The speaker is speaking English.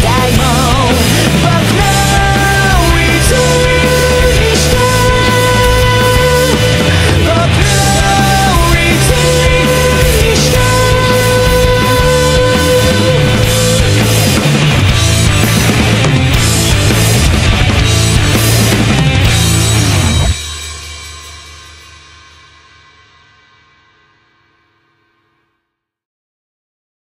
day